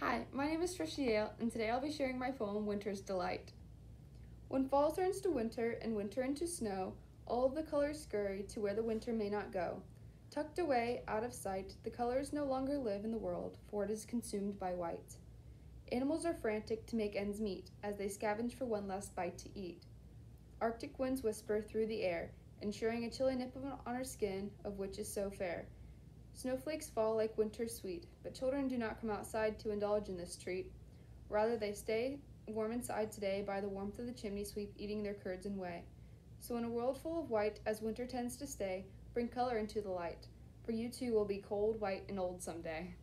Hi, my name is Tricia Yahl, and today I'll be sharing my poem Winter's Delight. When fall turns to winter and winter into snow, all of the colors scurry to where the winter may not go. Tucked away, out of sight, the colors no longer live in the world, for it is consumed by white. Animals are frantic to make ends meet as they scavenge for one last bite to eat. Arctic winds whisper through the air, ensuring a chilly nip on our skin, of which is so fair. Snowflakes fall like winter's sweet, but children do not come outside to indulge in this treat. Rather, they stay warm inside today by the warmth of the chimney sweep, eating their curds and whey. So, in a world full of white, as winter tends to stay, bring color into the light, for you too will be cold, white, and old someday.